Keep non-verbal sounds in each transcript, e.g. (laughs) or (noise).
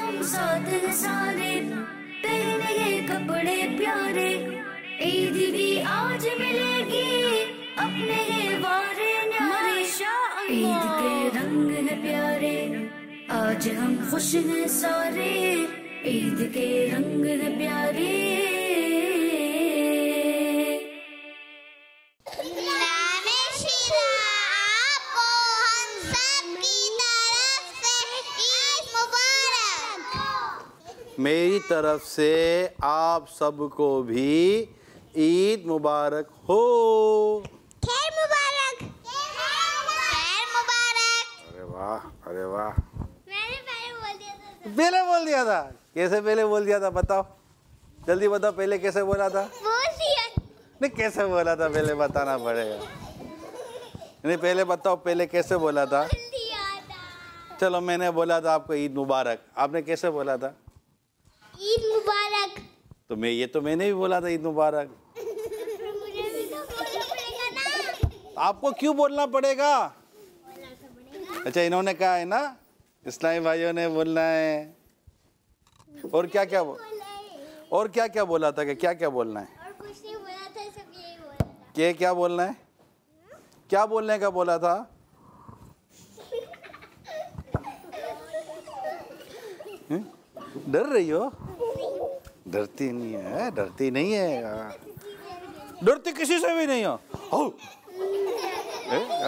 हम साथ सारे पहने कपड़े प्यारे ईद भी आज मिलेगी अपने ये वारे न्यारे ईद के रंग है प्यारे आज हम खुश हैं सारे ईद के रंग है प्यारे। मेरी तरफ़ से आप सबको भी ईद मुबारक हो। खैर मुबारक। खैर मुबारक। अरे वाह अरे वाह। मैंने पहले बोल दिया था पहले बोल दिया था? कैसे पहले बोल दिया था बताओ? जल्दी बताओ पहले कैसे बोला था? बोल दिया। नहीं कैसे बोला था? पहले बताना पड़ेगा। नहीं पहले बताओ पहले कैसे बोला था? था। चलो मैंने बोला था आपको ईद मुबारक। आपने कैसे बोला था? ईद मुबारक। तो मैं ये तो मैंने भी बोला था ईद मुबारक। तो आपको क्यों बोलना पड़ेगा? अच्छा इन्होंने कहा है ना इस्लामी भाइयों ने बोलना है। और क्या क्या बो- और क्या क्या बोला था कि क्या क्या बोलना है? और कुछ नहीं बोला था सब यही बोला था। के क्या बोलना है? क्या बोलने का बोला था? हम्म? डर रही हो? डरती नहीं है डरती नहीं है। हाँ। डरती किसी से भी नहीं हो। हो।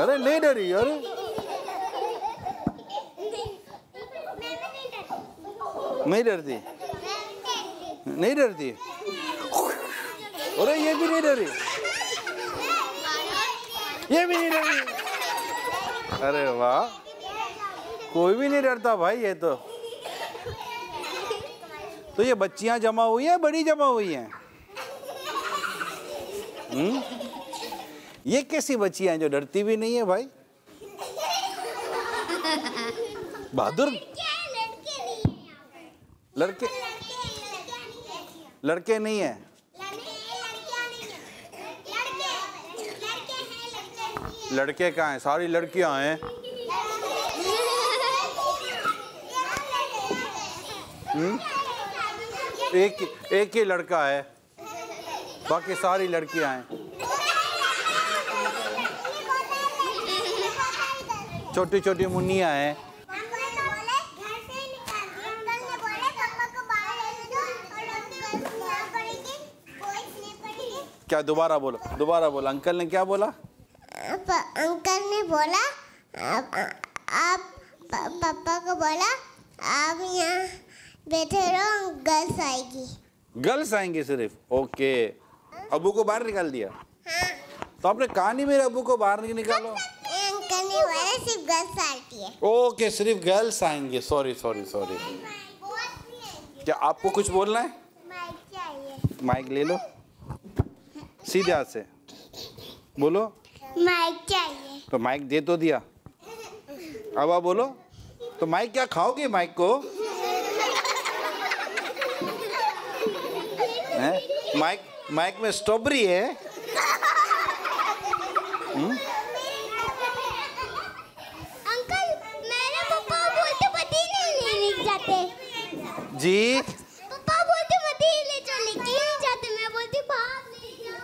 अरे नहीं डरी अरे। नहीं डरती। नहीं डरती। अरे ये भी नहीं डरी। ये भी नहीं डरी। अरे वाह। कोई भी नहीं डरता भाई ये तो। तो ये बच्चियाँ जमा हुई हैं, बड़ी जमा हुई हैं? हम्म? ये कैसी बच्चियाँ हैं जो डरती भी नहीं है भाई? बहादुर? लड़के लड़के नहीं है। लड़के कहाँ हैं? सारी लड़कियाँ हैं। एक एक ही लड़का है। बाकी सारी लड़कियाँ हैं। छोटी छोटी मुन्नियाँ हैं। क्या दोबारा बोलो? दोबारा बोलो। अंकल ने क्या बोला? अंकल ने बोला आप आप, पापा को बोला, आप यहाँ बैठे रहो गर्ल्स आएगी। गर्ल्स आएँगे सिर्फ़? ओके अबू को बाहर निकाल दिया? हाँ। तो आपने कहा नहीं मेरे अबू को बाहर नहीं निकालो? सिर्फ़ गर्ल्स आती है। ओके सिर्फ़ गर्ल्स आएँगे। सॉरी सॉरी सॉरी क्या आपको कुछ बोलना है? माइक माइक ले लो। सीधे हाथ से। बोलो। माइक चाहिए। तो माइक दे तो दिया। अब आप बोलो। तो माइक क्या खाओगे माइक को हैं? माइक माइक में स्ट्रॉबेरी है। अंकल मेरे पापा बोलते मदीने लेने जाते। जी। पापा बोलते मदीने चले क्यों जाते? मैं बोलती बाहर ले जाओ।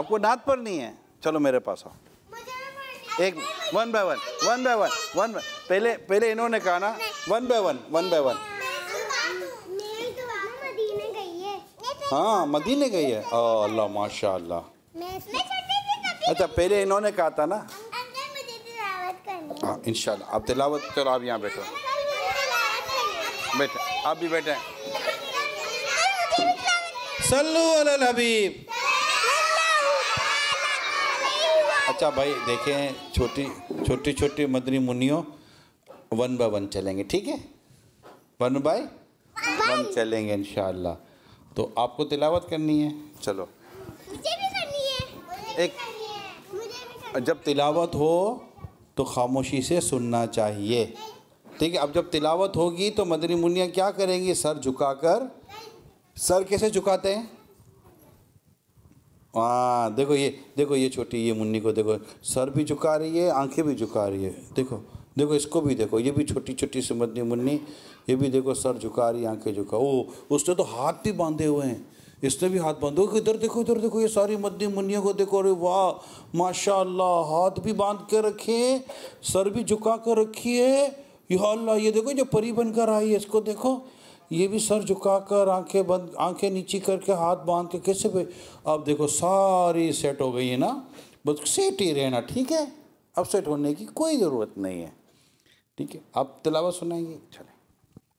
आपको नात पर नहीं है? चलो मेरे पास आओ। एक one by one one by one one पहले पहले इन्होंने कहा ना one by one one by one मेरी तो मामा मदीने गई है मदीने गई है। ओ, अल्लाह माशा अच्छा पहले इन्होंने कहा था ना? अंकल मुझे तिलावत करनी हाँ। इंशाल्लाह। आप तिलावत चलो आप यहाँ बैठो। बैठे आप भी बैठे। सल्लू हबीब। अच्छा भाई देखें छोटी छोटी छोटी मदनी मुनियों वन बाय वन चलेंगे ठीक है? वन बाय वन चलेंगे इंशाल्लाह। तो आपको तिलावत करनी है? चलो। मुझे भी करनी है। एक मुझे भी करनी जब तिलावत हो तो खामोशी से सुनना चाहिए। ठीक है अब जब तिलावत होगी तो मदनी मुनिया क्या करेंगी? सर झुकाकर सर कैसे झुकाते हैं? हाँ देखो ये देखो ये छोटी ये मुन्नी को देखो। सर भी झुका रही है आँखें भी झुका रही है। देखो देखो इसको भी देखो ये भी छोटी छोटी सी मदनी मुन्नी। ये भी देखो, सर झुका रही, आँखें झुका। ओ, उसने तो हाथ भी बांधे हुए हैं। इसने भी हाथ बांधो इधर देखो इधर देखो, ये सारी मदनी मुन्नियों को देखो, अरे वाह, माशाल्लाह, हाथ भी बाँध के रखे, सर भी झुका कर रखी है। या अल्लाह, ये देखो, जो परी बनकर आई है, इसको देखो। ये भी सर झुका कर आँखें बंद, आँखें नीची करके हाथ बाँध के कैसे पे अब देखो, सारी सेट हो गई है ना। बस सेट ही रहना, ठीक है? अब सेट होने की कोई ज़रूरत नहीं है। ठीक है? आप तिलावत सुनाएँगे? चले।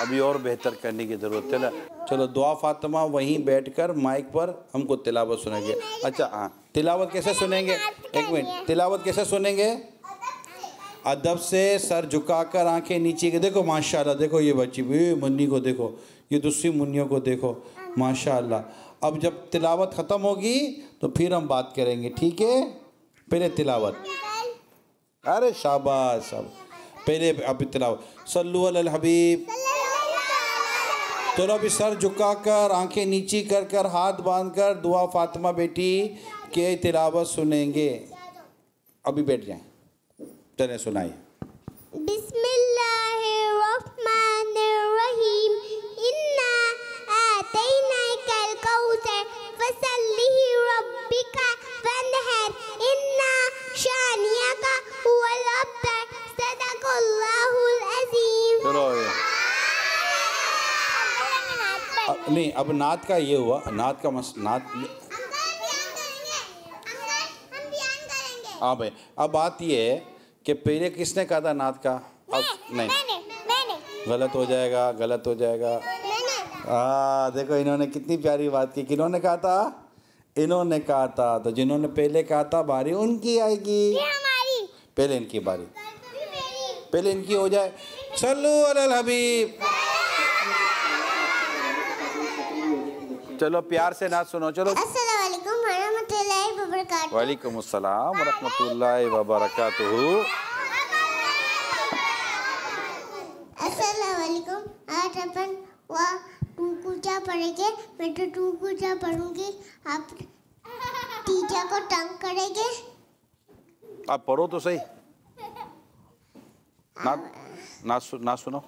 अभी और बेहतर करने की ज़रूरत है ना। चलो, दुआ फातिमा, वहीं बैठकर माइक पर हमको तिलावत सुनेंगे अच्छा हाँ तिलावत कैसे सुनेंगे? एक मिनट, तिलावत कैसे सुनेंगे? अदब से सर झुकाकर आँखें नीचे के, देखो, माशाल्लाह, देखो ये बच्ची भी मुन्नी को देखो, ये दूसरी मुन्नियों को देखो, माशाल्लाह। अब जब तिलावत ख़त्म होगी तो फिर हम बात करेंगे, ठीक है? पहले तिलावत। अरे शाबाश सब पहले अभी तिलावत। सल्लु अल हबीब। चलो अभी सर झुका कर आँखें नीची कर कर हाथ बाँध कर दुआ फातिमा बेटी के तिलावत सुनेंगे। अभी बैठ जाए। चले सुनाइए नहीं अब नात का ये हुआ नात का मस नात हाँ भाई अब बात ये है कि पहले किसने कहा था नात का? अब नहीं। गलत हो जाएगा गलत हो जाएगा। हाँ देखो इन्होंने कितनी प्यारी बात की। किन्होंने कहा था? इन्होंने कहा था तो जिन्होंने पहले कहा था बारी उनकी आएगी। पहले इनकी बारी। पहले इनकी हो जाए। सल्लू अल हबीब। चलो प्यार से नाच सुनो चलो। वालेकुम अस्सलाम वरहमतुल्लाहि वबरकातुहू। अस्सलाम वालेकुम आज अपन टूकुचा पढ़ेंगे मैं तो टूकुचा पढ़ूँगी। आप टीचर को तंग करेंगे? आप पढ़ो तो सही। ना सु- नाच सुनो।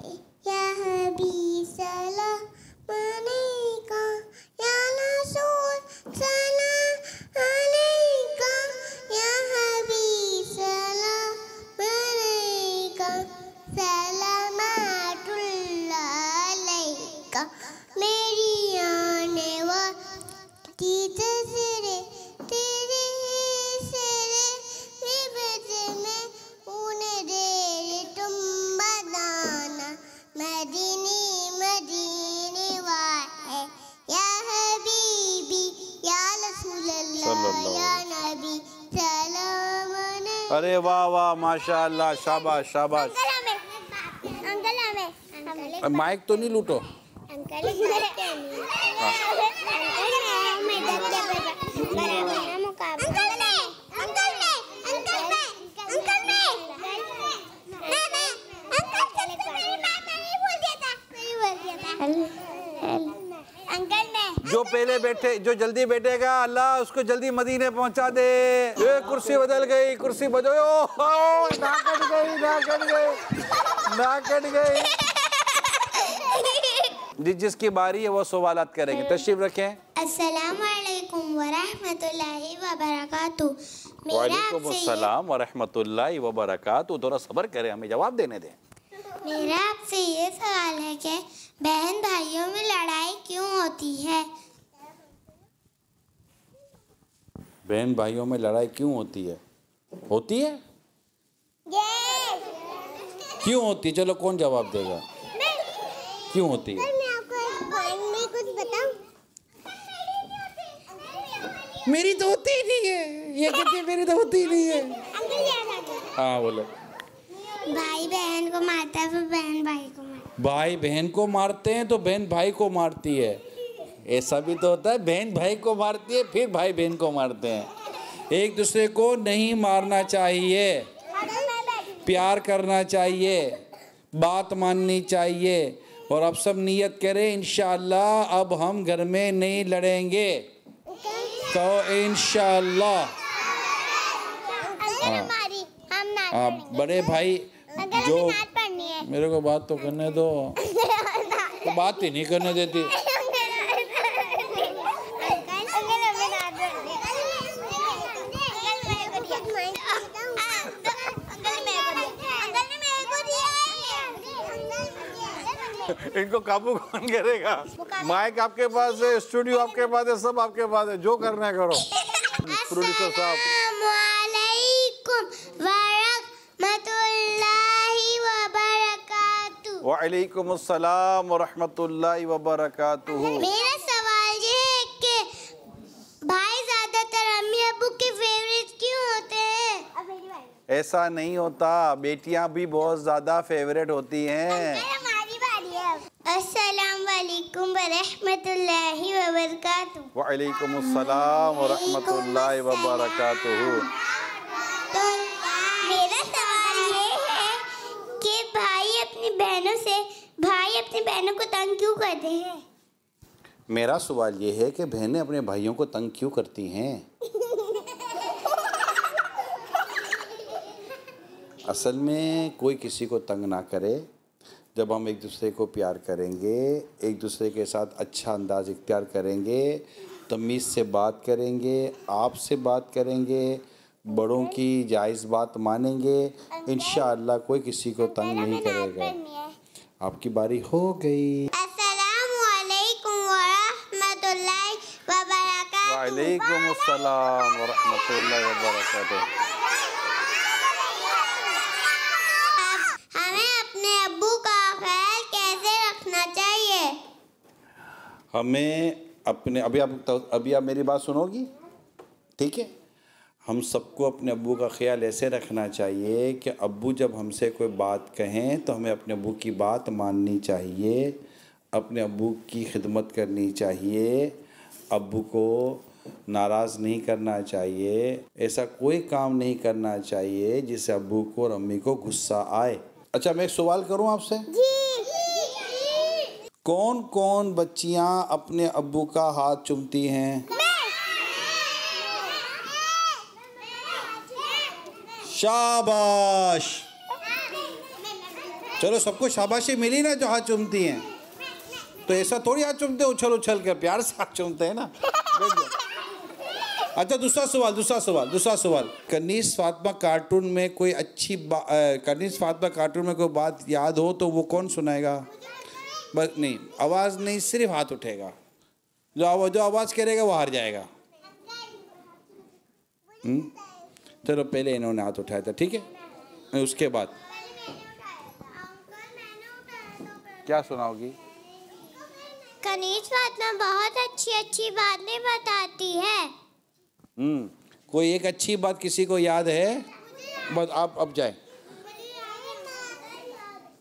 या हबी सलाम अरे वाह वाह माशाल्लाह शाबाश शाबाश। माइक तो नहीं लूटो। बैठे जो जल्दी बैठेगा अल्लाह उसको जल्दी मदीने पहुँचा दे। ये कुर्सी बदल गई कुर्सी बदल ओ, ओ, ना कट गई ना कट गई ना कट गई। जिस जिसकी बारी है वो सवालात करेंगे। तशरीफ़ रखें। अस्सलाम वालेकुम वरहमतुल्लाहि वबरकातु मेरा वालेकुम अस्सलाम व रहमतुल्लाहि व बरकातहू थोड़ा सब्र करें हमें जवाब देने दें। मेरा आपसे ये सवाल है कि बहन भाइयों में लड़ाई क्यों होती है? बहन भाइयों में लड़ाई क्यों होती है? होती है? क्यों होती है? चलो कौन जवाब देगा? क्यों होती है? मैं आपको एक पॉइंट में कुछ बताऊँ? मेरी तो होती ही नहीं है। ये (laughs) कहती है मेरी तो होती ही नहीं है। हाँ बोलो। भाई बहन को मारता है फिर बहन भाई को मारता भाई बहन को मारते हैं तो बहन भाई को मारती है। ऐसा भी तो होता है बहन भाई को मारती है फिर भाई बहन को मारते हैं। एक दूसरे को नहीं मारना चाहिए प्यार करना चाहिए बात माननी चाहिए और अब सब नियत करें इंशाल्लाह अब हम घर में नहीं लड़ेंगे। तो नाच हाँ, बड़े भाई जो मेरे को बात तो करने दो। तो बात ही नहीं करने देती। इनको काबू कौन करेगा? माइक आपके पास है स्टूडियो आपके पास है सब आपके पास है जो करना है करो। प्रोड्यूसर साहब। वालेकुम अस्सलाम व रहमतुल्लाहि व बरकातुहू मेरा सवाल ये है कि भाई ज़्यादातर अम्मी अबू के फेवरेट क्यों होते हैं? ऐसा नहीं होता बेटियाँ भी बहुत ज़्यादा फेवरेट होती हैं हमारी बारी है अस्सलाम वालेकुम व रहमतुल्लाहि व बरकातुहू वालेकुम अस्सलाम व रहमतुल्लाहि व बरकातुहू तो मेरा सवाल ये है कि भाई अपनी बहनों से भाई अपनी बहनों को तंग क्यों करते हैं? मेरा सवाल ये है कि बहनें अपने भाइयों को तंग क्यों करती हैं? (laughs) असल में कोई किसी को तंग ना करे। जब हम एक दूसरे को प्यार करेंगे एक दूसरे के साथ अच्छा अंदाज इख्तियार करेंगे तमीज़ से बात करेंगे आपसे बात करेंगे बड़ों की जायज़ बात मानेंगे इन कोई किसी को तंग नहीं करेगा। आपकी बारी हो गई। अस्सलाम वालेकुम व रहमतुल्लाहि व बरकातुहू अस्सलाम व रहमतुल्लाहि व बरकातुहू अब हमें अपने अब्बू का ख्याल कैसे रखना चाहिए हमें अपने अभी आप तो, अभी आप मेरी बात सुनोगी? ठीक है? हम सबको अपने अब्बू का ख्याल ऐसे रखना चाहिए कि अबू जब हमसे कोई बात कहें तो हमें अपने अबू की बात माननी चाहिए अपने अबू की खिदमत करनी चाहिए अब्बू को नाराज़ नहीं करना चाहिए ऐसा कोई काम नहीं करना चाहिए जिससे अबू को और अम्मी को गुस्सा आए। अच्छा मैं एक सवाल करूँ आपसे? कौन कौन बच्चियाँ अपने अब्बू का हाथ चूमती हैं? शाबाश! चलो, सबको शाबाशी मिली ना जो हाथ चूमती हैं। तो ऐसा थोड़ी हाथ चूमते उछल उछल कर प्यार से हाथ चूमते हैं ना? अच्छा दूसरा सवाल दूसरा सवाल दूसरा सवाल। कनीस फातिमा कार्टून में कोई अच्छी कनीस फातिमा कार्टून में कोई बात याद हो तो वो कौन सुनाएगा? बस नहीं आवाज़ नहीं सिर्फ़ हाथ उठेगा। जो आवाज़ जो आवाज़ करेगा वो हार जाएगा। हम्म? चलो पहले इन्होंने हाथ उठाया था ठीक है? उसके बाद। क्या सुनाओगी? कनीज फातिमा बहुत अच्छी अच्छी बातें बताती है। हम्म कोई एक अच्छी बात किसी को याद है? बस आप अब जाए।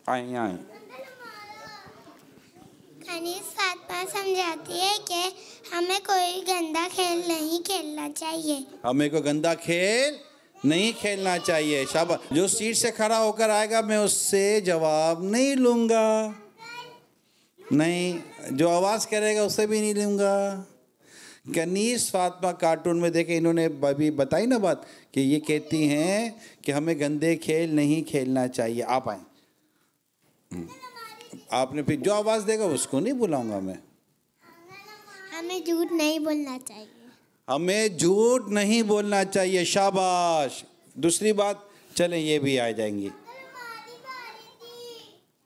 आए आए। कनीज फातिमा समझाती है कि हमें कोई गंदा खेल नहीं खेलना चाहिए। हमें को गंदा खेल नहीं खेलना चाहिए। शाबाश। जो सीट से खड़ा होकर आएगा मैं उससे जवाब नहीं लूँगा। नहीं जो आवाज़ करेगा उससे भी नहीं लूँगा। कनीस फातिमा कार्टून में देखे इन्होंने अभी बताई ना बात कि ये कहती हैं कि हमें गंदे खेल नहीं खेलना चाहिए। आप आए। हम्म। आपने फिर जो आवाज़ देगा उसको नहीं बुलाऊँगा मैं। हमें झूठ नहीं बोलना चाहिए। हमें झूठ नहीं बोलना चाहिए शाबाश। दूसरी बात चलें ये भी आ जाएँगी।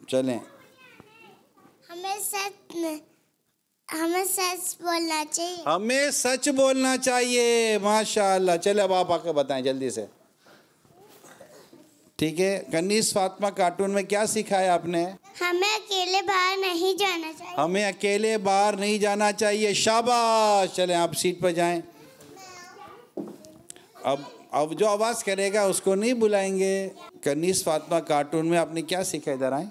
चलें। हमें सच हमें सच बोलना चाहिए। हमें सच बोलना चाहिए माशाल्लाह। चले अब आप आके बताएँ जल्दी से। ठीक है? कनीस फातिमा कार्टून में क्या सिखाया आपने? हमें अकेले बाहर नहीं जाना चाहिए। हमें अकेले बाहर नहीं जाना चाहिए। शाबाश! चलें आप सीट पर जाएँ। अब अब जो आवाज़ करेगा उसको नहीं बुलाएँगे। कनीस फातिमा कार्टून में आपने क्या सीखा इधर आए।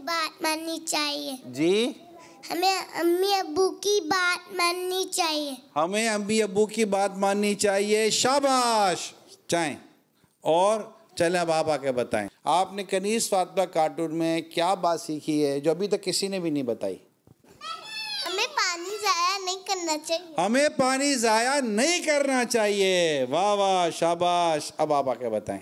बात माननी चाहिए। जी? हमें अम्मी अबू की बात माननी चाहिए। हमें अम्मी अबू की बात माननी चाहिए। शाबाश! चाहें और चले अब आप आके बताएँ। आपने कनीस फातिमा कार्टून में क्या बात सीखी है जो अभी तक किसी ने भी नहीं बताई? हमें पानी जाया नहीं करना चाहिए। हमें पानी ज़ाया नहीं करना चाहिए। वाह वाह शाबाश। अब आप आके बताएँ।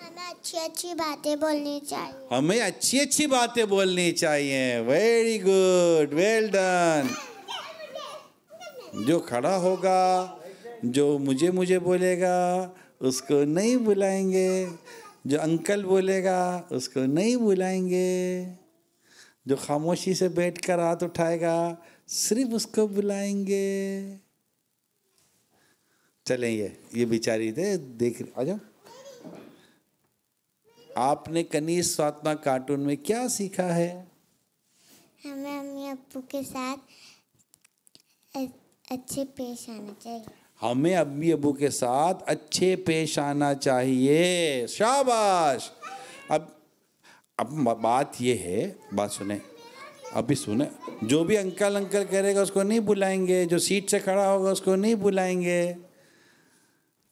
हमें अच्छी अच्छी बातें बोलनी चाहिए। हमें अच्छी अच्छी बातें बोलनी चाहिए। वेरी गुड वेल डन जो खड़ा होगा जो मुझे मुझे बोलेगा, उसको नहीं बुलाएँगे। जो अंकल बोलेगा, उसको नहीं बुलाएँगे। जो खामोशी से बैठकर हाथ उठाएगा, सिर्फ़ उसको बुलाएँगे। चलें ये ये बिचारी थे, देख, आ जाओ। आपने कनीस स्वात्मा कार्टून में क्या सीखा है? हमें अम्मी अब्बू के साथ अच्छे पेश आना चाहिए। हमें अम्मी अबू के साथ अच्छे पेश आना चाहिए। शाबाश। अब अब बात ये है, बात सुने। अभी सुने, जो भी अंकल अंकल करेगा उसको नहीं बुलाएँगे, जो सीट से खड़ा होगा उसको नहीं बुलाएँगे।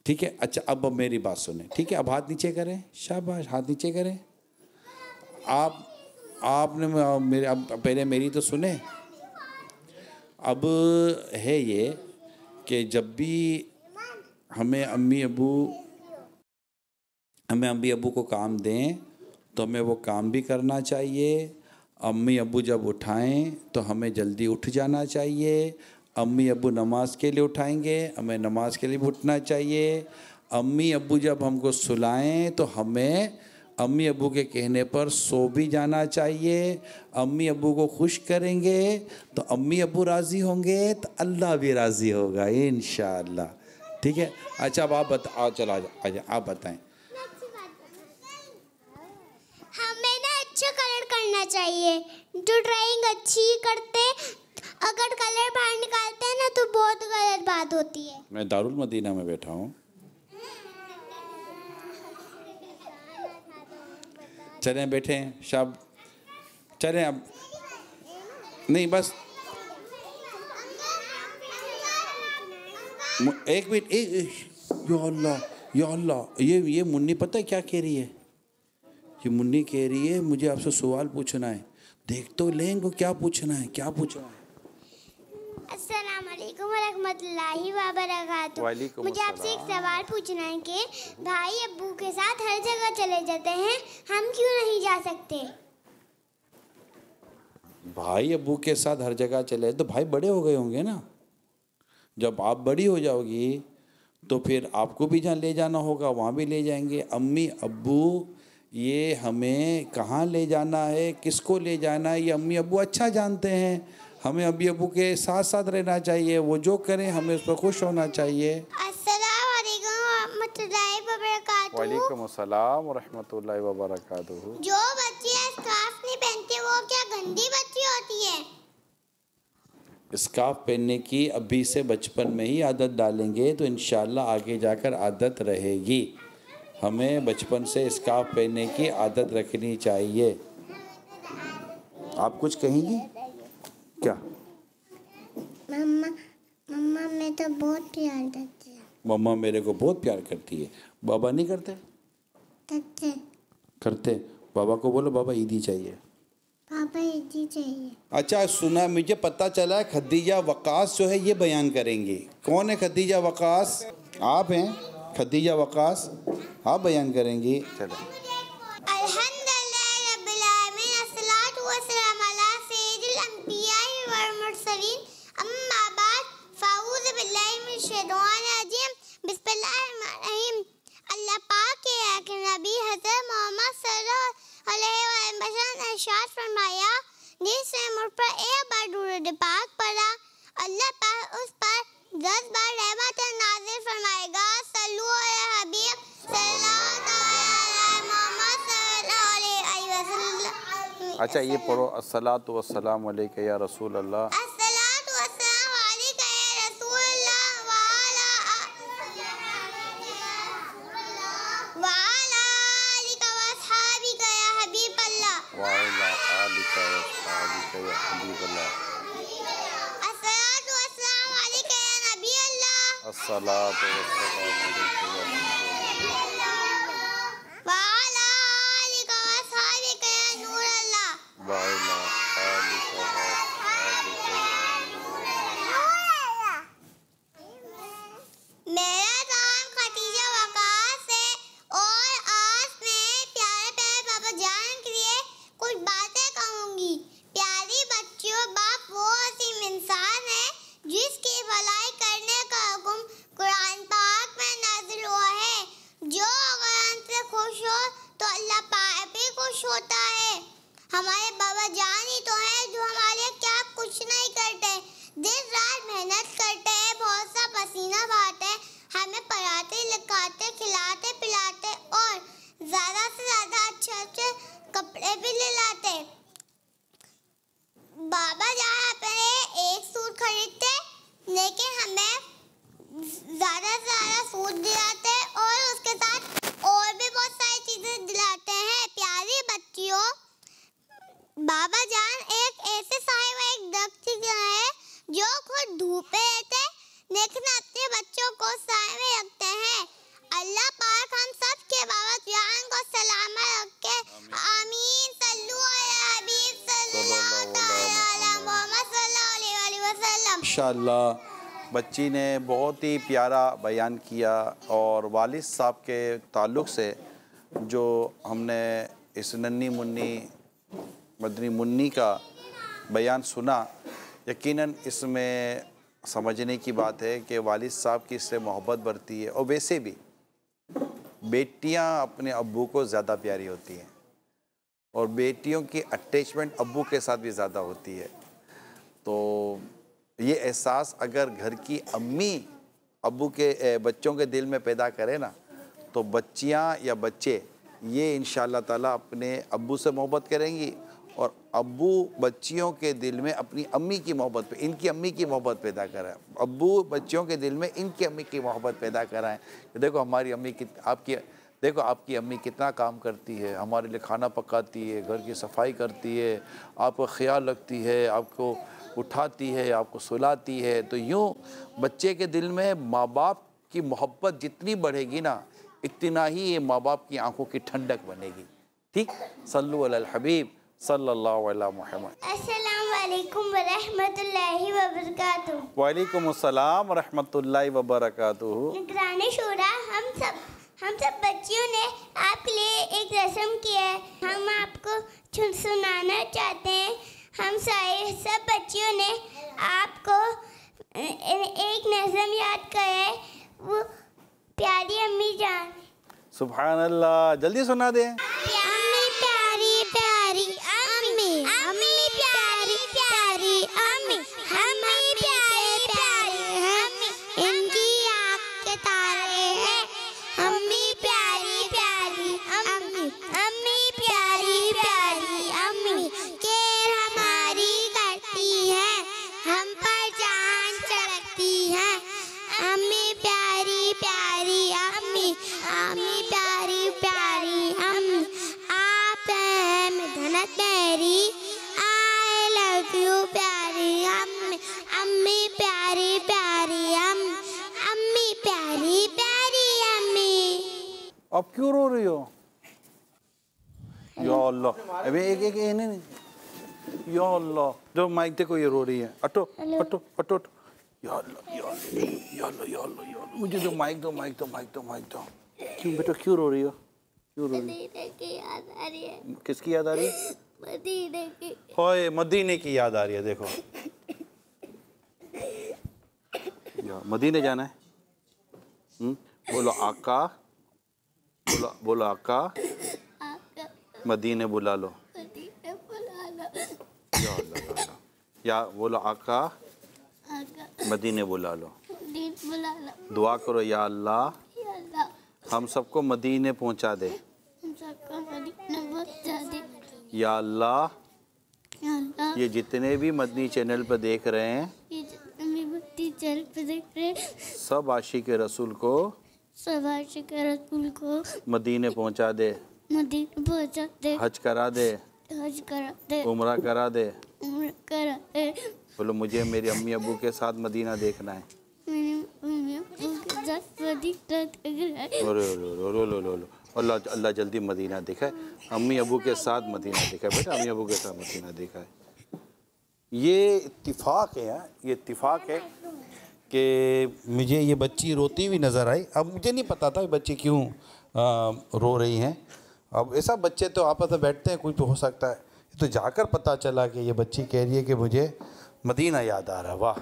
ठीक है अच्छा अब अब मेरी बात सुने। ठीक है, अब हाथ नीचे करें। शाबाश, हाथ नीचे करें। आप, आपने मेरे, अब पहले मेरी तो सुने। अब है ये कि जब भी हमें अम्मी अबू, हमें अम्मी अबू को काम दें तो हमें वो काम भी करना चाहिए। अम्मी अबू जब उठाएँ तो हमें जल्दी उठ जाना चाहिए। अम्मी अबू नमाज़ के लिए उठाएँगे, हमें नमाज़ के लिए भी उठना चाहिए। अम्मी अबू जब हमको सुलाएँ तो हमें अम्मी अबू के कहने पर सो भी जाना चाहिए अम्मी अबू को खुश करेंगे तो अम्मी अबू राज़ी होंगे तो अल्लाह भी राज़ी होगा इन ठीक है? अच्छा अब आप बता चलो आ जाओ आप बताएँ। हमें ना अच्छा कलर करना चाहिए। जो ड्राइंग अच्छी करते अगर कलर बाहर निकालते हैं ना तो बहुत गलत बात होती है। मैं दारुल मदीना में बैठा हूँ। चलें, बैठे शाब। चलें अब। नहीं, बस। एक मिनट एक या अल्लाह या अल्लाह। ये ये मुन्नी पता है क्या कह रही है? ये मुन्नी कह रही है, मुझे आपसे सवाल पूछना है। देख तो लें, इनको क्या पूछना है, क्या पूछना है? अस्सलाम वालेकुम मुझे आपसे एक सवाल पूछना है कि भाई अब्बू के साथ हर जगह चले जाते हैं हम क्यों नहीं जा सकते? भाई अबू के साथ हर जगह चले तो भाई बड़े हो गए होंगे ना। जब आप बड़ी हो जाओगी तो फिर आपको भी जहाँ ले जाना होगा वहाँ भी ले जाएँगे। अम्मी अब्बू ये हमें कहाँ ले जाना है किसको ले जाना है ये अम्मी अब्बू अच्छा जानते हैं। हमें अभी अबू के साथ साथ रहना चाहिए वो जो करें हमें उस पर खुश होना चाहिए। वालेकुम अस्सलाम वरहमतुल्लाहि वबरकातुहू। जो बच्चियाँ स्कार्फ नहीं पहनती वो क्या गंदी बच्ची होती है? स्काफ पहनने की अभी से बचपन में ही आदत डालेंगे तो इन आगे जाकर आदत रहेगी। हमें बचपन से स्काफ पहनने की आदत रखनी चाहिए। आप कुछ कहेंगी? क्या? मम्मा मम्मा मैं तो बहुत प्यार करती है। मम्मा मेरे को बहुत प्यार करती है। बाबा नहीं करते? करते। करते। बाबा को बोलो बाबा ईदी चाहिए। पापा ईदी चाहिए। अच्छा सुना मुझे पता चला है खदीजा वकास जो है ये बयान करेंगी। कौन है खदीजा वकास? आप हैं? खदीजा वकास? आप बयान करेंगी। चलो अल्हम्दुलिल्लाह रब्बिल आलमीन अस्सलातु वस्सलाम अला सय्यिदिल अंबिया'i वल मुरसलीन अम्मा बाद फ़ाऊज़ु बिल्लाहि मिनश शैतानिर रजीम बिस्मिल्लाहिर रहमानिर रहीम अल्लाह पाक के आखिर नबी हज़रत मोहम्मद सल्लल्लाहु अलैहि इरशाद फरमाया जिसने मुझ पर एक बार दुरूद पाक पढ़ा अल्लाह पाक उस पर दस बार रहमत नाजिल फरमाएगा सल्लु अला हबीब सल्लल्लाहु अलैहि मोहम्मद सल्लल्लाहु अलैहि वसल्लम। अच्छा ये पढ़ो अस्सलातु वस्सलाम अलैका या रसूल अल्लाह बच्ची ने बहुत ही प्यारा बयान किया और वालिद साहब के ताल्लुक़ से जो हमने इस नन्नी मुन्नी, मदनी मुन्नी का बयान सुना, यकीनन इसमें समझने की बात है कि वालिद साहब की इससे मोहब्बत बढ़ती है और वैसे भी बेटियाँ अपने अब्बू को ज़्यादा प्यारी होती हैं और बेटियों की अटैचमेंट अब्बू के साथ भी ज़्यादा होती है। तो ये एहसास अगर घर की अम्मी अबू के बच्चों के दिल में पैदा करे ना तो बच्चियाँ या बच्चे, ये इन ताला अपने अबू से मोहब्बत करेंगी और अबू बच्चियों के दिल में अपनी अम्मी की मोहब्बत पे, इनकी अम्मी की मोहब्बत पैदा कराएँ। अबू बच्चियों के दिल में इनकी अम्मी की मोहब्बत पैदा कराएँ। देखो हमारी अम्मी कित, आपकी, देखो आपकी अम्मी कितना काम करती है, हमारे लिए खाना पकाती है, घर की सफ़ाई करती है, आपका ख्याल रखती है, आपको उठाती है आपको सुलाती है तो यूँ बच्चे के दिल में माँ बाप की मोहब्बत जितनी बढ़ेगी ना इतना ही ये माँ बाप की आँखों की ठंडक बनेगी। ठीक? सल्लु अलल हबीब सल्लल्लाहु अलैहि मुहम्मद। अस्सलाम वालेकुम रहमतुल्लाहि व बरकातहू वालेकुम अस्सलाम रहमतुल्लाहि व बरकातुहू निगरानी शूरा हम सब हम सब बच्चियों ने आपके लिए एक रस्म की है। हम आपको सुनाना चाहते हैं। हम सारे सब बच्चियों ने आपको एक नज़म याद करे वो प्यारी अम्मी जान। सुबह अल्लाह जल्दी सुना दे। अबे एक एक नहीं या अल्लाह जो माइक देखो ये रो रही है। अटो अटो अटो अटो। या अल्लाह या अल्लाह या अल्लाह या अल्लाह मुझे माइक दो माइक दो माइक दो माइक दो। क्यों बेटा क्यों रो रही हो? क्यों रो रही मदीने की याद आ रही है। किसकी याद आ रही है? मदीने की। ओए मदीने की याद आ रही है देखो। या मदीने जाना है। हम्म बोलो आका। बोलो बोलो आका। मदीने बुला लो। मदीने बुला लो। या या बोलो आका मदीने बुला लो। दुआ करो या अल्लाह हम सबको मदीने पहुँचा दे। मदीने पहुँचा दे। या अल्लाह ये जितने भी मदनी चैनल पर देख रहे हैं ये जितने भी बच्चे चल देख रहे हैं, सब आशिक रसूल को सब आशिक रसूल को मदीने पहुँचा दे। मदीने पहुँचा दे हज करा दे। हज करा दे। उम्र करा दे। उम्र करा दे। बोलो मुझे मेरे अम्मी अबू के साथ मदीना देखना है। मदीना देख है। अल्लाह अल्लाह जल्दी मदीना दिखाए। अम्मी अबू के साथ मदीना दिखाए। बेटा अम्मी अबू के साथ मदीना दिखाए। ये इतफाक़ है यार ये इतफाक़ है कि मुझे ये बच्ची रोती हुई नज़र आई। अब मुझे नहीं पता था बच्ची क्यों आ, रो रही हैं। अब ऐसा बच्चे तो आपस में बैठते हैं, कुछ तो हो सकता है। तो जाकर पता चला कि ये बच्ची कह रही है कि मुझे मदीना याद आ रहा वाह,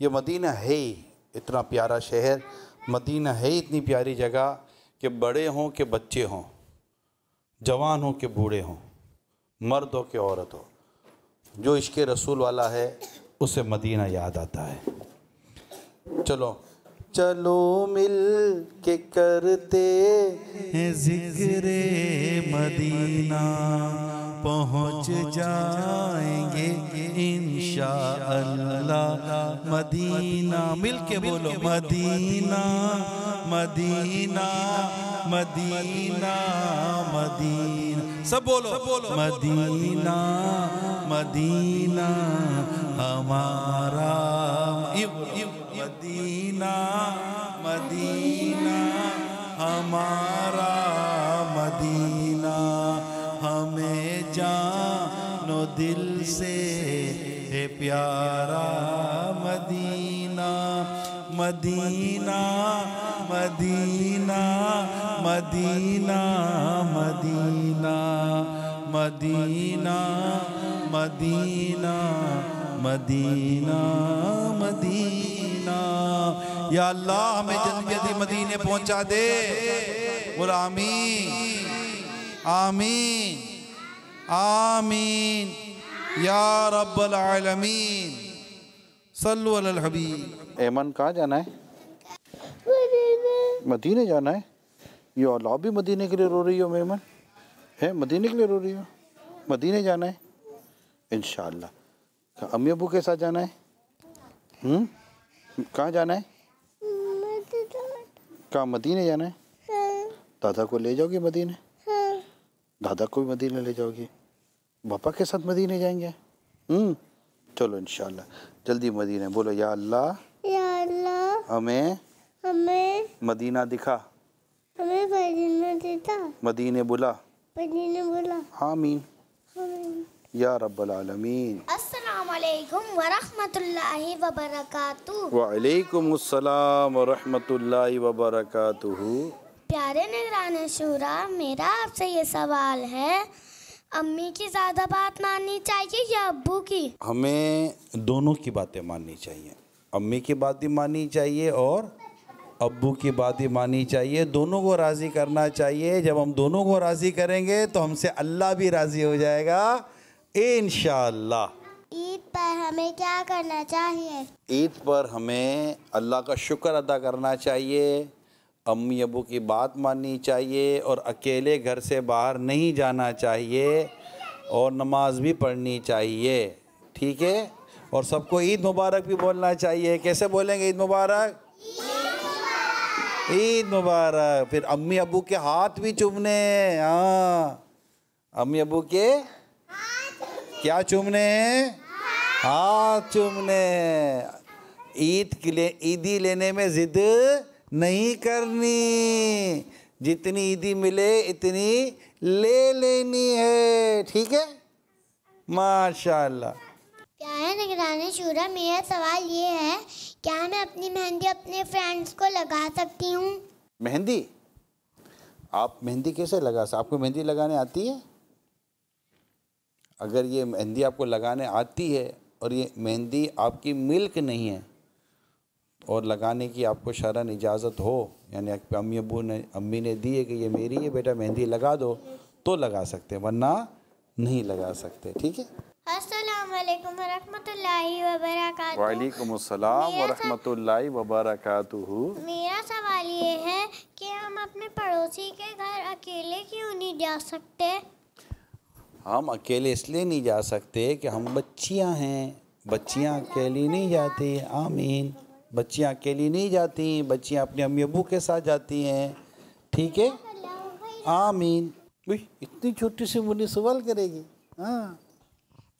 ये मदीना है ही, इतना प्यारा शहर, मदीना है इतनी प्यारी जगह कि बड़े हों के बच्चे हों, जवान हों के बूढ़े हों, मर्द हो कि औरत हो, जो इश्क रसूल वाला है, उसे मदीना याद आता है। चलो चलो मिल के करते हैं ज़िक्र मदीना। पहुँच जाएँगे इंशा अल्लाह मदीना, मिल के बोलो, मदीना मदीना मदीना मदीना। सब बोलो बोलो। मदीना मदीना, हमारा, Medina. Medina Medina Medina Medina Medina Medina Medina Medina. या अल्लाह हमें जल्दी मदीने पहुँचा दे। आमीन। आमीन। आमीन। या रब्बल आलमीन। सल्लु अलल हबीब। ऐमन कहाँ जाना है? मदीने जाना है? ये औलाद भी मदीने के लिए रो रही हो मेमन है, मदीने के लिए रो रही हो? मदीने जाना है? इन अम्मी अबू के साथ जाना है? हम्म? कहाँ जाना है? कहाँ, मदीने जाना है? दादा को ले जाओगे मदीने? दादा को भी मदीने ले जाओगे। पापा के साथ मदीने जाएँगे? हम्म? चलो, इंशाल्लाह। जल्दी मदीने। बोलो, या अल्लाह हमें हमें मदीना दिखा। हमें मदीना देता मदीने बुला। मदीना बोला। हामीन या रब्बल आलमीन। अस्सलाम वालेकुम व रहमतुल्लाहि व बरकातहू वालेकुम अस्सलाम व रहमतुल्लाहि व बरकातुहू प्यारे निगरान शूरा मेरा आपसे ये सवाल है अम्मी की ज़्यादा बात माननी चाहिए या अब्बू की? हमें दोनों की बातें माननी चाहिए। अम्मी की बात भी माननी चाहिए और अब्बू की बात भी माननी चाहिए। दोनों को राज़ी करना चाहिए। जब हम दोनों को राज़ी करेंगे तो हमसे अल्लाह भी राज़ी हो जाएगा। इन ईद पर हमें क्या करना चाहिए? ईद पर हमें अल्लाह का शुक्र अदा करना चाहिए। अम्मी अबू की बात माननी चाहिए और अकेले घर से बाहर नहीं जाना चाहिए और नमाज़ भी पढ़नी चाहिए। ठीक है? और सबको ईद मुबारक भी बोलना चाहिए। कैसे बोलेंगे ईद मुबारक? ईद मुबारक। फिर अम्मी अबू के हाथ भी चुमने हाँ। अम्मी अबू के क्या चुमने हाथ चुमने ईद के लिए, ईदी लेने में जिद नहीं करनी। जितनी ईदी मिले, इतनी ले लेनी है। ठीक है? माशाल्लाह। निगरानी शूरा, मेरा सवाल ये है, क्या मैं अपनी मेहंदी अपने फ्रेंड्स को लगा सकती हूँ? मेहंदी? आप मेहंदी कैसे लगा सकते आपको मेहंदी लगाने आती है? अगर ये मेहंदी आपको लगाने आती है और ये मेहंदी आपकी मिल्क नहीं है और लगाने की आपको शरण इजाज़त हो, यानी अम्मी अबू ने, अम्मी ने दी है कि ये मेरी है, बेटा मेहंदी लगा दो तो लगा सकते हैं, वरना नहीं लगा सकते, ठीक है? अस्सलाम वालेकुम अस्सलाम मेरा सवाल ये है कि हम अपने पड़ोसी के घर अकेले क्यों नहीं जा सकते? हम अकेले इसलिए नहीं जा सकते कि हम बच्चियाँ हैं। बच्चियाँ अकेली नहीं जाती आमीन। बच्चियाँ अकेली नहीं जाती बच्चियाँ अपने अम्मी अबू के साथ जाती हैं। ठीक है? आमीन। इतनी छोटी सी मुन्नी सवाल करेगी। हाँ।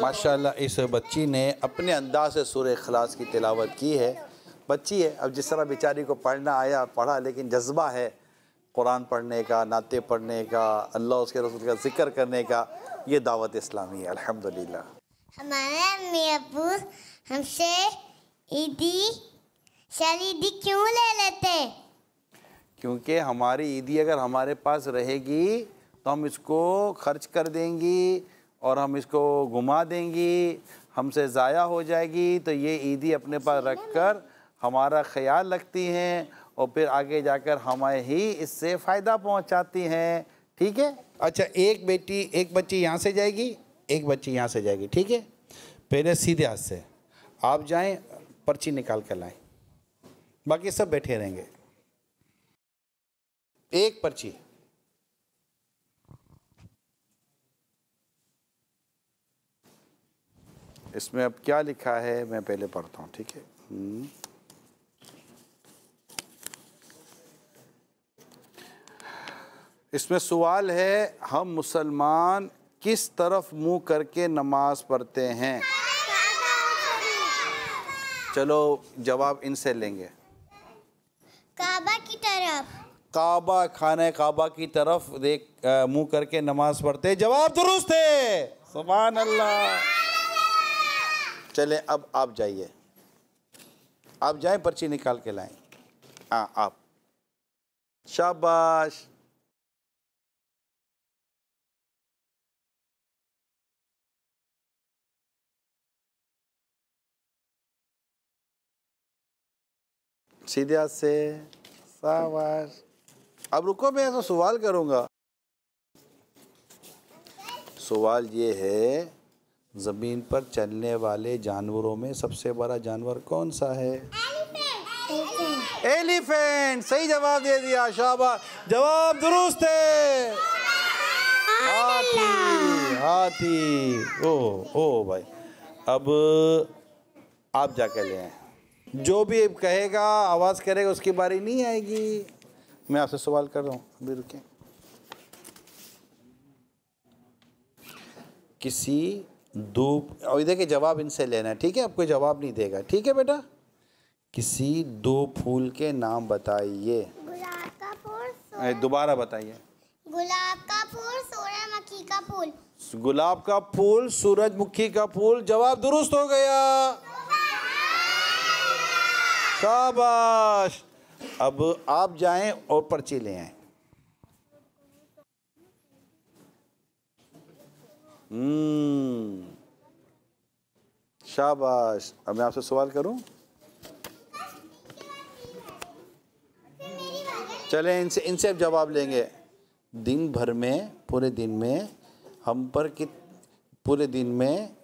माशाल्लाह इस बच्ची ने अपने अंदाज से सूर्य इखलास की तिलावत की है बच्ची है। अब जिस तरह बेचारी को पढ़ना आया पढ़ा लेकिन जज्बा है कुरान पढ़ने का नाते पढ़ने का अल्लाह उसके रसूल का ज़िक्र करने का ये दावत इस्लामी है अल्हम्दुलिल्लाह। हमारे अम्मी अबू हमसे ईदी सारी ईदी क्यों ले लेते? क्योंकि हमारी ईदी अगर हमारे पास रहेगी तो हम इसको खर्च कर देंगी और हम इसको घुमा देंगी हमसे ज़ाया हो जाएगी तो ये ईदी अपने पास रख कर हमारा ख्याल रखती हैं और फिर आगे जाकर हमें ही इससे फ़ायदा पहुंचाती हैं। ठीक है? अच्छा एक बेटी एक बच्ची यहाँ से जाएगी एक बच्ची यहाँ से जाएगी ठीक है? पहले सीधे हाथ से। आप जाएँ पर्ची निकाल कर लाएँ। बाकी सब बैठे रहेंगे। एक पर्ची। इसमें अब क्या लिखा है मैं पहले पढ़ता हूँ ठीक है? इसमें सवाल है हम मुसलमान किस तरफ़ मुँह करके नमाज़ पढ़ते हैं? चलो जवाब इनसे लेंगे। काबा की तरफ़। काबा खाने काबा की तरफ़ देख मुँह करके नमाज़ पढ़ते। जवाब दुरुस्त है। सुभान अल्लाह चले अब आप जाइए। आप जाएँ पर्ची निकाल के लाएँ। हाँ आप। शाबाश। सीधे से शाबाश अब रुको, मैं ऐसा सवाल करूँगा। सवाल ये है, ज़मीन पर चलने वाले जानवरों में सबसे बड़ा जानवर कौन सा है? एलिफेंट। सही जवाब दे दिया, शाबाश। जवाब दुरुस्त है। हाथी हाथी। ओ ओ भाई। अब आप जाके ले आए। जो भी कहेगा आवाज़ करेगा उसकी बारी नहीं आएगी। मैं आपसे सवाल कर रहा हूँ अभी रुके। किसी दो और इधर के जवाब इनसे लेना है ठीक है? आपको जवाब नहीं देगा। ठीक है बेटा? किसी दो फूल के नाम बताइए। दोबारा बताइए। गुलाब का फूल सूरजमुखी का फूल। गुलाब का फूल सूरजमुखी का फूल जवाब दुरुस्त हो गया। शाबाश। अब आप जाएँ और पर्ची ले आए। हम्म। शाबाश। अब मैं आपसे सवाल करूँ? चले, इनसे इनसे अब जवाब लेंगे। दिन भर में, पूरे दिन में, हम पर कित, पूरे दिन में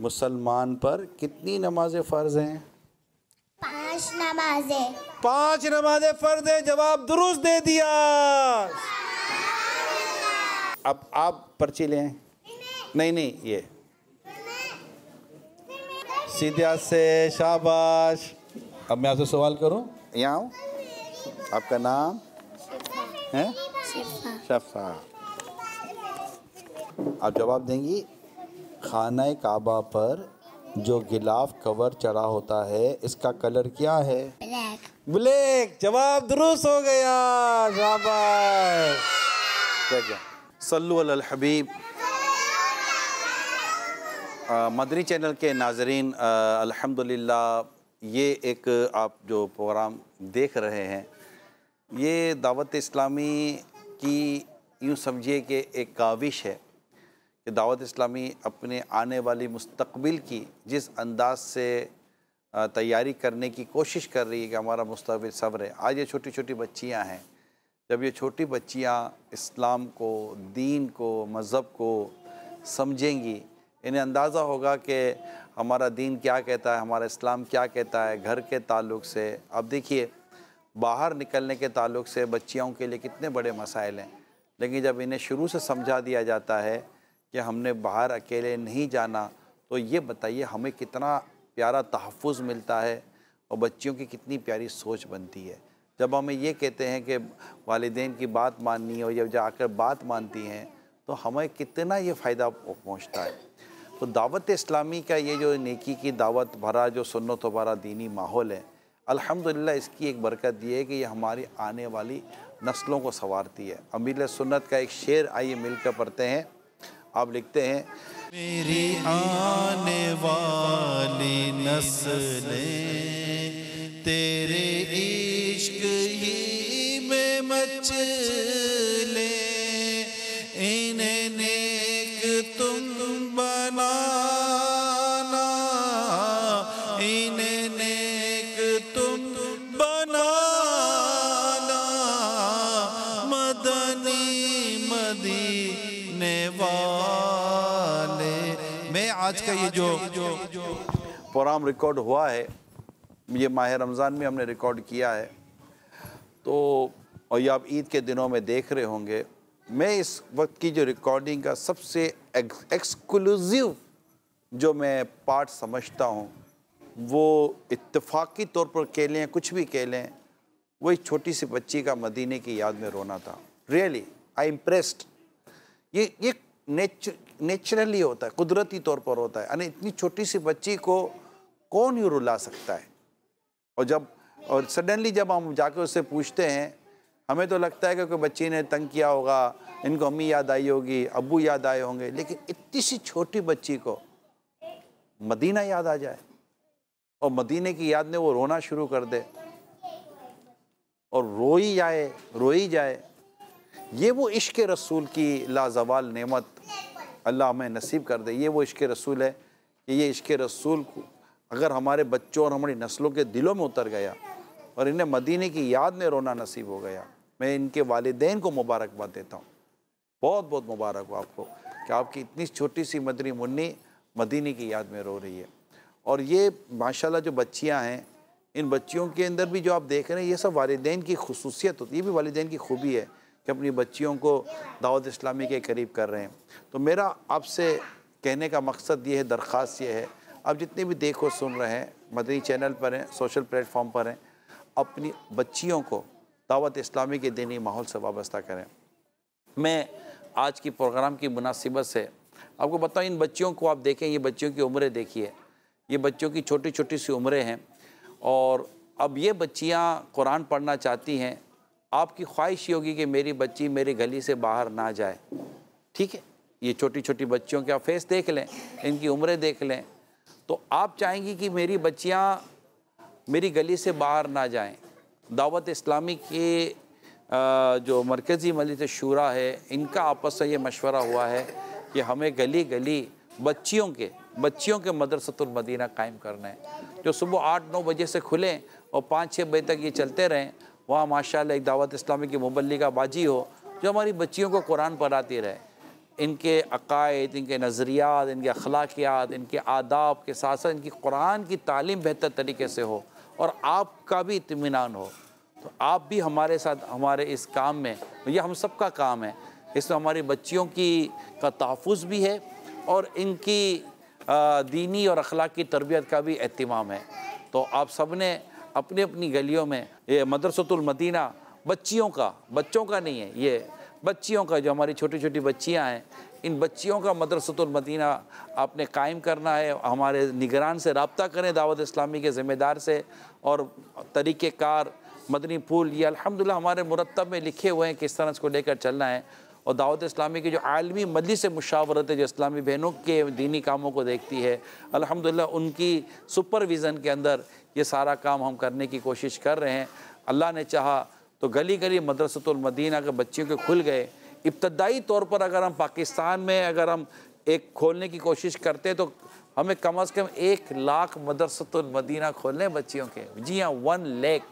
मुसलमान पर कितनी नमाजें फ़र्ज़ हैं? पाँच नमाजें। पाँच नमाजे फ़र्ज़ हैं जवाब दुरुस्त दे दिया। अब आप पर्ची लें। नहीं नहीं ये। सीधे हाथ से शाबाश। अब मैं आपसे सवाल करूँ? यहाँ आऊँ आपका नाम? है? शफा। आप जवाब देंगी खाना काबा पर जो गिलाफ कवर चढ़ा होता है इसका कलर क्या है? ब्लैक। ब्लैक। जवाब दुरुस्त हो गया शाबाश। सल्लु अल हबीब। मदरी चैनल के नाजरीन अल्हम्दुलिल्लाह ये एक आप जो प्रोग्राम देख रहे हैं ये दावत इस्लामी की यूँ समझिए कि एक काविश है। कि दावत इस्लामी अपने आने वाली मुस्तकबिल की जिस अंदाज से तैयारी करने की कोशिश कर रही है कि हमारा मुस्तबिल सब्र है। आज ये छोटी छोटी बच्चियाँ हैं। जब ये छोटी बच्चियाँ इस्लाम को, दीन को, मज़हब को समझेंगी, इन्हें अंदाज़ा होगा कि हमारा दीन क्या कहता है, हमारा इस्लाम क्या कहता है, घर के ताल्लुक से। अब देखिए, बाहर निकलने के ताल्लुक से बच्चियों के लिए कितने बड़े मसाइल हैं। लेकिन जब इन्हें शुरू से समझा दिया जाता है कि हमने बाहर अकेले नहीं जाना तो ये बताइए हमें कितना प्यारा तहफ़ मिलता है और बच्चियों की कितनी प्यारी सोच बनती है। जब हमें ये कहते हैं कि वालदेन की बात माननी है और जब जाकर बात मानती हैं तो हमें कितना ये फ़ायदा पहुँचता है। तो दावत इस्लामी का ये जो नेकी की दावत भरा, जो सुन्नत भरा दीनी माहौल है, अल्हम्दुलिल्लाह इसकी एक बरकत ये है कि ये हमारी आने वाली नस्लों को संवारती है। अमीर सुन्नत का एक शेर आइए मिलकर पढ़ते हैं। आप लिखते हैं। मेरी आने वाली नस्लें तेरे जो प्रोग्राम रिकॉर्ड हुआ है। ये माह रमज़ान में हमने रिकॉर्ड किया है। तो और ये आप ईद के दिनों में देख रहे होंगे। मैं इस वक्त की जो रिकॉर्डिंग का सबसे एक्सक्लूसिव जो मैं पार्ट समझता हूँ, वो इत्तेफाकी तौर पर कह लें कुछ भी कह लें, वो एक छोटी सी बच्ची का मदीने की याद में रोना था। रियली आई इम्प्रेस्ड ये ये नेचर नेचुरली होता है, कुदरती तौर पर होता है। यानी इतनी छोटी सी बच्ची को कौन यूँ रुला सकता है? और जब, और सडनली जब हम जाकर उससे पूछते हैं, हमें तो लगता है कि कोई बच्ची ने तंग किया होगा, इनको अम्मी याद आई होगी अबू याद आए होंगे, लेकिन इतनी सी छोटी बच्ची को मदीना याद आ जाए, और मदीने की याद में वो रोना शुरू कर दे, और रोई जाए रोई जाए। ये वो इश्क रसूल की लाजवाल नेमत अल्लाह हमें नसीब कर दे। ये वो इश्क रसूल है कि ये इश्क रसूल को अगर हमारे बच्चों और हमारी नस्लों के दिलों में उतर गया और इन्हें मदीने की याद में रोना नसीब हो गया, मैं इनके वालदेन को मुबारकबाद देता हूँ। बहुत बहुत मुबारक हो आपको कि आपकी इतनी छोटी सी मदनी मुन्नी मदीने की याद में रो रही है। और ये माशाल्लाह जो बच्चियाँ हैं, इन बच्चियों के अंदर भी जो आप देख रहे हैं, ये सब वालदेन की खसूसियत होती है। ये भी वालदेन की खूबी है कि अपनी बच्चियों को दावत इस्लामी के करीब कर रहे हैं। तो मेरा आपसे कहने का मकसद ये है, दरख्वास्त ये है, आप जितने भी देखो सुन रहे हैं, मदनी चैनल पर हैं, सोशल प्लेटफॉर्म पर हैं, अपनी बच्चियों को दावत इस्लामी के दीनी माहौल से वाबस्ता करें। मैं आज की प्रोग्राम की मुनासिबत से आपको बताऊँ, इन बच्चियों को आप देखें, ये बच्चियों की उम्रें देखिए। ये बच्चों की छोटी छोटी सी उम्रें हैं और अब ये बच्चियाँ कुरान पढ़ना चाहती हैं आपकी ख्वाहिश ये होगी कि मेरी बच्ची मेरी गली से बाहर ना जाए। ठीक है? ये छोटी छोटी बच्चियों के आप फेस देख लें, इनकी उम्रें देख लें। तो आप चाहेंगी कि मेरी बच्चियाँ मेरी गली से बाहर ना जाएँ। दावत इस्लामी के जो मरकज़ी मजलिस शूरा है, इनका आपस में ये मशवरा हुआ है कि हमें गली गली बच्चियों के बच्चियों के मदरसतुलमदीना कायम करना है। जो सुबह आठ नौ बजे से खुलें और पाँच छः बजे तक ये चलते रहें वहाँ माशाल्लाह एक दावत इस्लामी की मुबल्लिगा बाजी हो, जो हमारी बच्चियों को कुरान पढ़ाती रहे। इनके अकायद, इनके नज़रियात, इनके अखलाकियात, इनके आदाब के साथ साथ इनकी कुरान की तालीम बेहतर तरीके से हो और आपका भी इतमान हो। तो आप भी हमारे साथ, हमारे इस काम में ये हम सब का काम है। इसमें हमारी बच्चियों की, का तहफ़ भी है और इनकी दीनी और अखलाकी तरबियत का भी अहतमाम है। तो आप सबने अपनी अपनी गलियों में। ये मदरसतुलमदीना बच्चियों का, बच्चों का नहीं है, ये बच्चियों का, जो हमारी छोटी छोटी बच्चियाँ हैं, इन बच्चियों का मदरसतुलमदीना आपने कायम करना है, हमारे निगरान से रबता करें दावत इस्लामी के ज़िम्मेदार से, और तरीक़ेकार मदनी फूल ये अलहमदिल्ला हमारे मुरतब में लिखे हुए हैं किस तरह इसको लेकर चलना है, और दावत इस्लामी की जो आलमी मजलिस से मुशावरत है, जो इस्लामी बहनों के दीनी कामों को देखती है, अल्हम्दुलिल्लाह उनकी सुपरविज़न के अंदर ये सारा काम हम करने की कोशिश कर रहे हैं। अल्लाह ने चाहा तो गली गली मदरसतुलमदीना के बच्चियों के खुल गए। इब्तदाई तौर पर अगर हम पाकिस्तान में अगर हम एक खोलने की कोशिश करते तो हमें कम अज़ कम एक लाख मदरसतुलमदीना खोलने बच्चियों के। जी हाँ वन लेक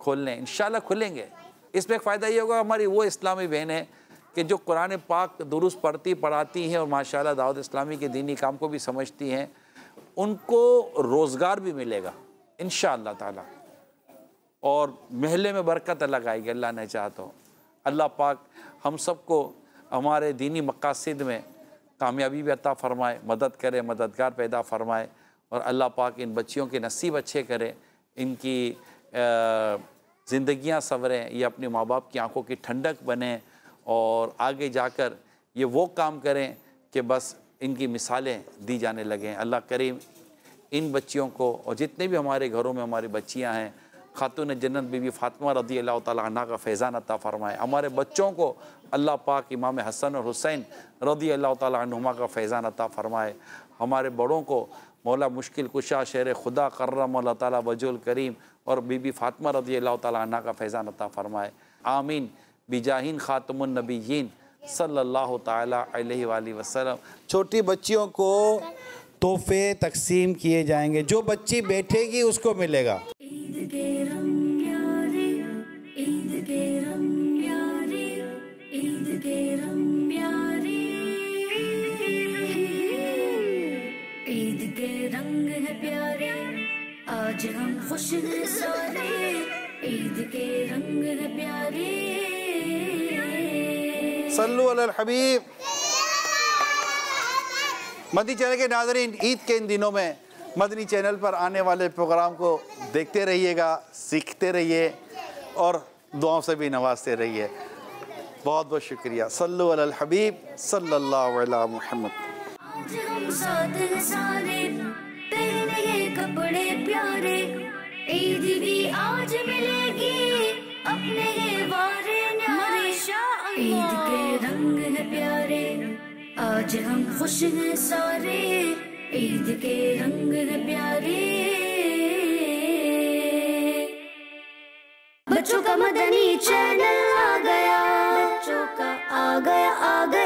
खोलने इन खुलेंगे। इसमें एक फ़ायदा ये होगा, हमारी वो इस्लामी बहनें कि जो कुरान पाक दुरुस्त पढ़ती, पढ़ाती हैं और माशाल्लाह दाऊद इस्लामी के दीनी काम को भी समझती हैं। उनको रोज़गार भी मिलेगा इन ताला। और महल्ले में बरकत अलग आएगी, अल्लाह ने चाह तो। अल्लाह पाक हम सबको हमारे दीनी मकासद में कामयाबी भी अता फ़रमाए, मदद करे, मददगार पैदा फ़रमाए, और अल्लाह पाक इन बच्चियों के नसीब अच्छे करे, इनकी ज़िंदगियाँ संवरें, ये अपने माँ बाप की आँखों की ठंडक बने, और आगे जाकर ये वो काम करें कि बस इनकी मिसालें दी जाने लगें। अल्लाह करीम इन बच्चियों को और जितने भी हमारे घरों में हमारी बच्चियाँ हैं, खातून जन्नत बीबी फ़ातिमा रदी अल्लाह ताला का फैज़ान अता फ़रमाए। हमारे बच्चों को अल्लाह पाक इमाम हसन और हुसैन रदी अल्लाह ताला का फैज़ान अता फ़रमाए। हमारे बड़ों को मौला मुश्किल कुशा, शेर खुदा कर्रम अल्लाह ताला वजुल करीम और बीबी फ़ातिमा रदी अल्लाह ताला का फैज़ान अता फ़रमाए। आमीन। बिजाहिन ख़ातमनबीन सल्लल्लाहु ताला अलैहि वसल्लम। छोटी बच्चियों को तोहफे तकसीम किए जाएँगे। जो बच्ची बैठेगी उसको मिलेगा। ईद के रंग प्यारे ईद के रंग प्यारे ईद के रंग प्यारे। ईद के रंग है प्यारे आज हम खुश हैं सारे ईद के रंग है प्यारे। सल्लु हबीब। मदी चैनल के नाजरीन, ईद के इन दिनों में मदनी चैनल पर आने वाले प्रोग्राम को देखते रहिएगा, सीखते रहिए और दुआओं से भी नवाजते रहिए। बहुत बहुत शुक्रिया। सल्लु अलल हबीब, सल्लल्लाहु अलैहि मुहम्मद। आज मिलेगी अपने वारे। ईद के रंग है प्यारे। आज हम खुश हैं सारे। ईद के रंग है प्यारे। बच्चों का मदनी चैनल आ गया। बच्चों का आ गया आ गया।